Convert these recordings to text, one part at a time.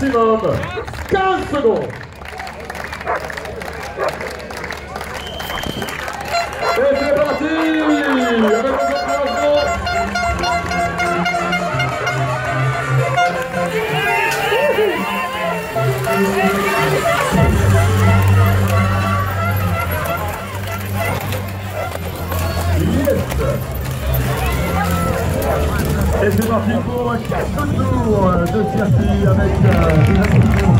maximum 15 secondes. Et c'est parti pour 4 tours de circuit avec euh, des instructions.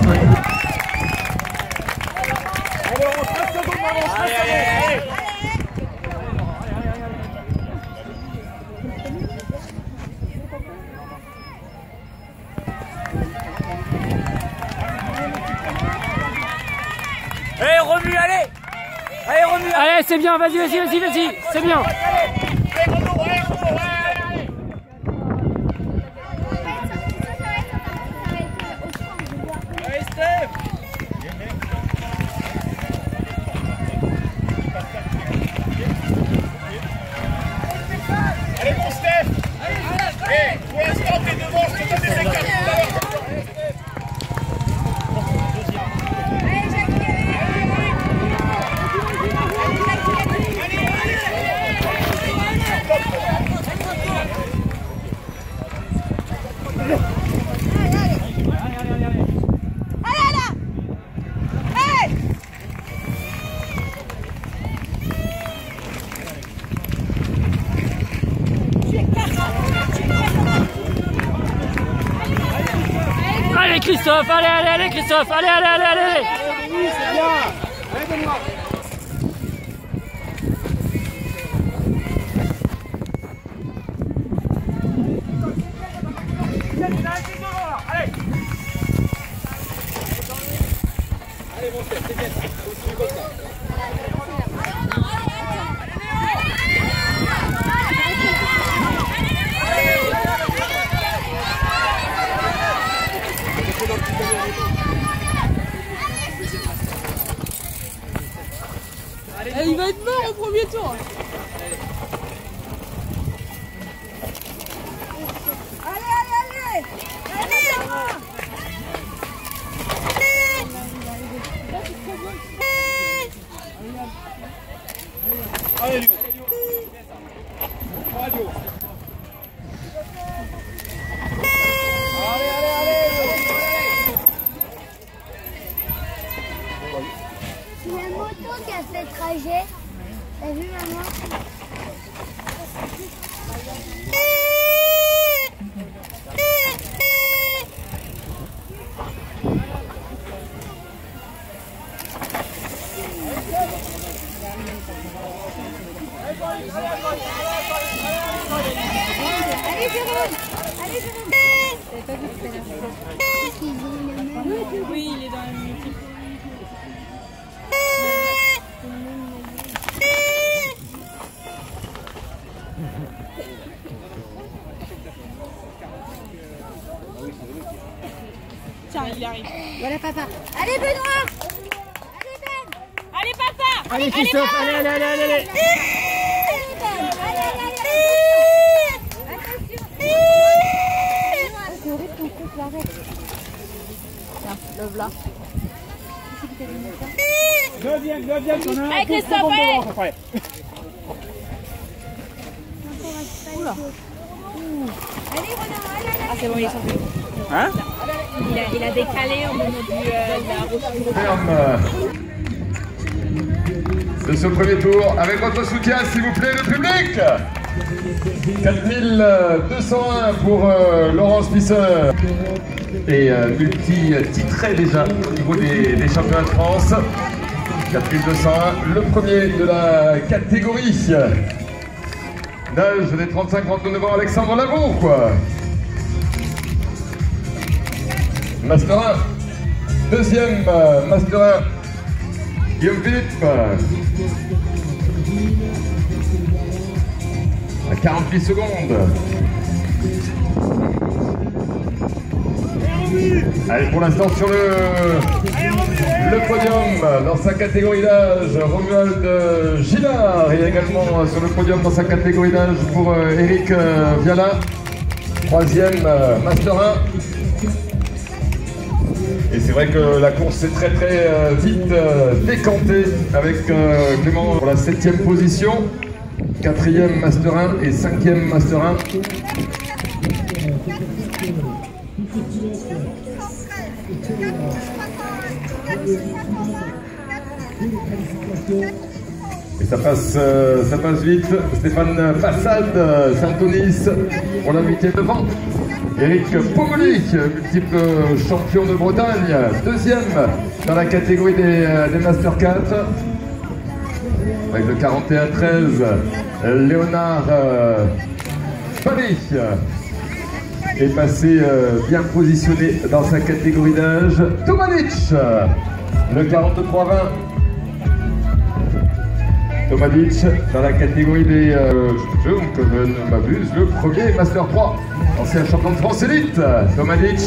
Allez, remue, allez Allez, remue Allez, c'est bien, vas-y, vas-y, vas-y, vas-y, c'est bien. Allez, Christophe, allez, allez, allez, Christophe, allez, allez, allez, allez. il va être mort au premier tour. Allez, allez, allez Allez Allez, Tiens, il arrive. Voilà papa. Allez Benoît Allez Ben Allez, papa Allez, Christophe, allez, allez, allez, allez, allez. Love là. Neuvième, t'en as un. Allez, Christophe, allez. Allez Renan, allez, allez Ah, c'est bon, il est sorti. Hein? Il a, il a décalé au moment du, euh, de la de ce premier tour. Avec votre soutien, s'il vous plaît, le public 4201 pour euh, Laurence Pisser et euh, multi-titré déjà au niveau des, des championnats de France. 4201, le premier de la catégorie. D'âge des 35-39 ans, Alexandre Lamour, quoi. Master 1. Deuxième euh, Master 1. Guillaume Philippe. À 48 secondes. Allez, pour l'instant sur le, le podium dans sa catégorie d'âge, Romuald Gillard est également sur le podium dans sa catégorie d'âge pour euh, Eric euh, Viala. Troisième, euh, Master 1. Et c'est vrai que la course est très très euh, vite euh, décantée avec euh, Clément pour la septième position, quatrième Master 1 et cinquième Master 1. Et ça passe, euh, ça passe vite. Stéphane Fassade, euh, Saint-Onis pour la huitième devant. Eric Pomoli, multiple champion de Bretagne, deuxième dans la catégorie des, euh, des Master 4. Avec le 41-13, Léonard euh, est passé euh, bien positionné dans sa catégorie d'âge. Tomanic, le 43-20. Tomadic dans la catégorie des euh, je que je ne m'abuse, le premier Master 3, ancien champion de France élite, Tomadic.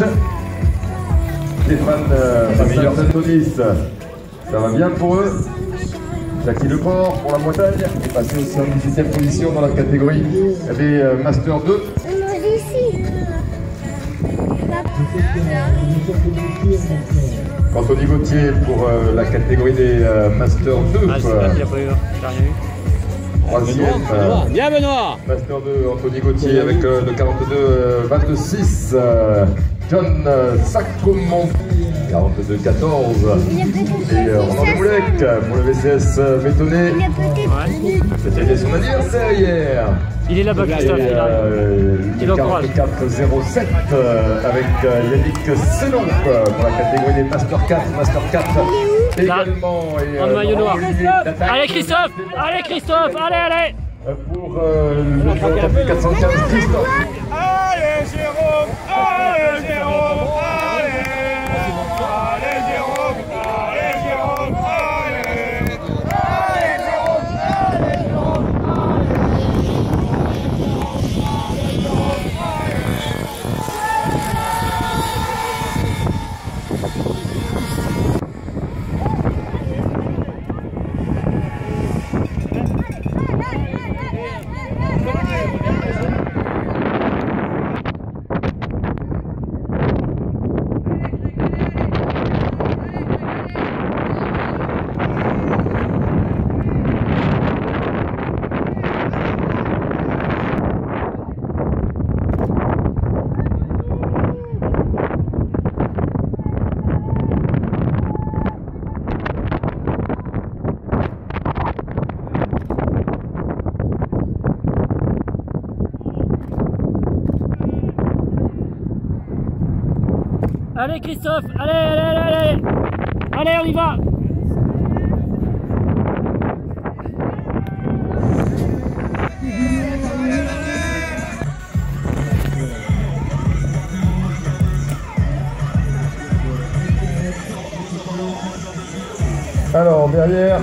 Stéphane euh, meilleur ça va bien pour eux. Jackie Leport pour la Bretagne est passé aussi en 18e position dans la catégorie des euh, Master 2. Anthony Gauthier pour euh, la catégorie des euh, Master 2. Ah, euh, euh, bien Benoît Master 2, Anthony Gauthier avec le 42-26, John Sacromonti. 42-14. Et euh, Romain Boulek pour le VCS Métonnet. C'était son anniversaire hier. Il est là-bas, Christophe. Euh, il est 44-07 euh, avec euh, Yannick Selon euh, pour la catégorie des Master 4, Master 4 également. Et, en euh, maillot noir. Allez, Christophe Allez, Christophe Allez, allez pour le 415 Christophe. Allez, Jérôme Allez, Jérôme Allez, Christophe Allez, allez, allez, allez Allez, on y va Alors, derrière.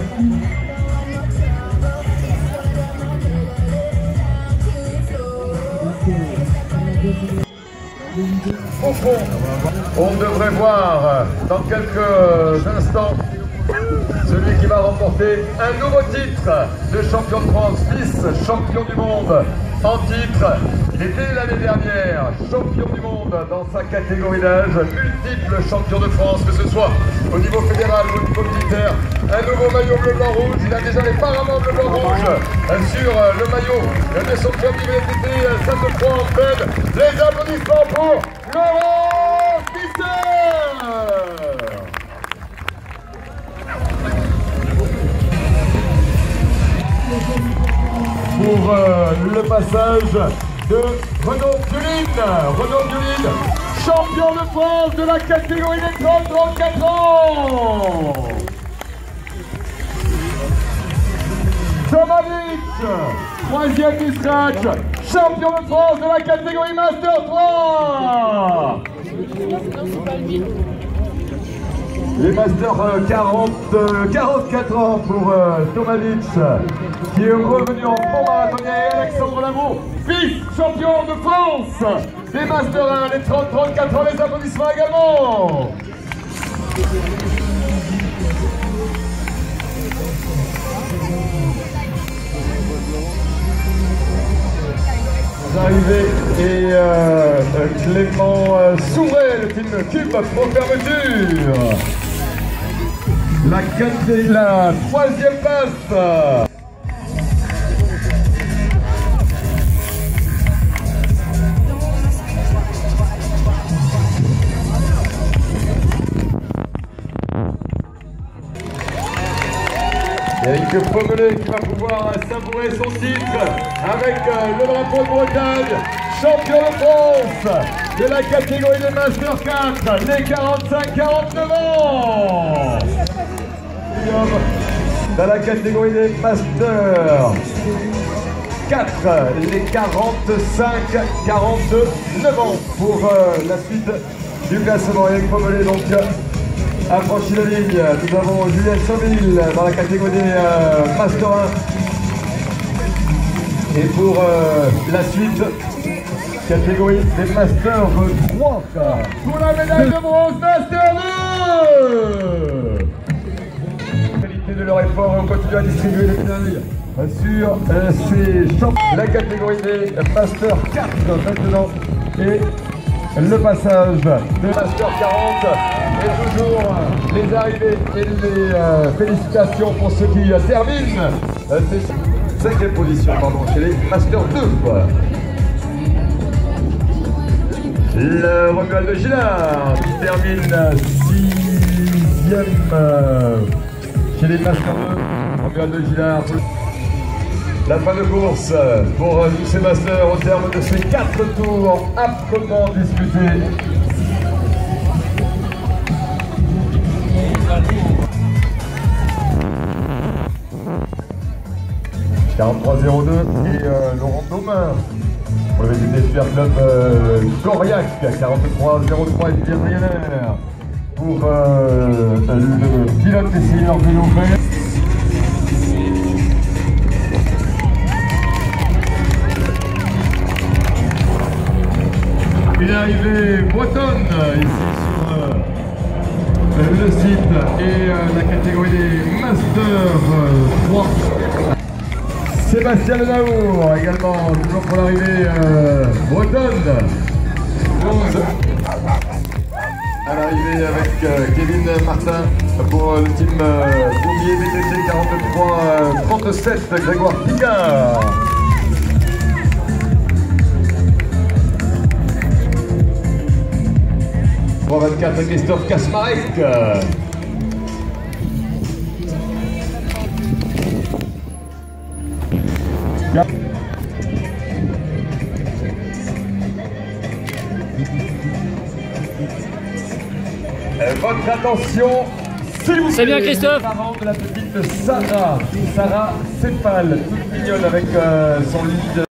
On devrait voir dans quelques instants celui qui va remporter un nouveau titre de champion de France, vice-champion du monde en titre. Il était l'année dernière champion du monde dans sa catégorie d'âge, multiple champion de France, que ce soit au niveau fédéral ou au niveau militaire. Un nouveau maillot bleu-blanc-rouge, il a déjà les paraments bleu-blanc-rouge sur le maillot de son club d'IVTT Sainte-Croix en Fed. Les applaudissements pour Laurent Fisser pour euh, le passage de Renaud Pioline. Renaud Pioline, champion de France de la catégorie des 30-34 ans. Tomavic, troisième du scratch, champion de France de la catégorie Master 3. Les Masters euh, 40, euh, 44 ans pour euh, Tomavic, qui est revenu en fond marathonien, et Alexandre Lamour, vice-champion de France des Masters 1, les 30-34 ans, les applaudissements également. Arrivé et euh, euh, Clément euh, Souret, le Team Cube pour fermeture. La, quatrième- la troisième passe. Pommelet qui va pouvoir savourer son titre avec euh, le drapeau de Bretagne, champion de France de la catégorie des Master 4, les 45-49 ans. Dans la catégorie des Master 4, les 45-49 ans pour euh, la suite du classement. Eric Pommelet donc a franchi la ligne. Nous avons Julien Sauville dans la catégorie euh, Master 1. Et pour euh, la suite, catégorie des Master 3. Pour la médaille de bronze Master 2 Qualité de leur effort et on continue à distribuer les médailles sur euh, ces champs. La catégorie des Master 4 maintenant. Et le passage de Master 40 et toujours les arrivées et les euh, félicitations pour ceux qui euh, terminent euh, ces cinquième position pardon, chez les Master 2. Le Romuald Gillard qui termine sixième euh, chez les Master 2. Romuald Gillard. La fin de course pour euh, tous ces masters au terme de ces quatre tours âprement disputés. « 43-02 et euh, Laurent Domain pour le VTT Club euh, Coriac 43-03 et Pierre pour euh, le pilote et senior vélo vert. Une arrivée bretonne ici sur euh, le site et euh, la catégorie des Masters euh, 3. Sébastien Lenaour également, toujours pour l'arrivée euh, bretonne. 11 à l'arrivée avec euh, Kevin Martin pour euh, le team Boumier BTT 43 euh, 37 Grégoire Picard. 324 Christophe Kasmarek. Votre attention, s'il vous C'est bien, plaît, Christophe. les parents de la petite Sarah, Sarah Cépal, toute mignonne avec euh, son lead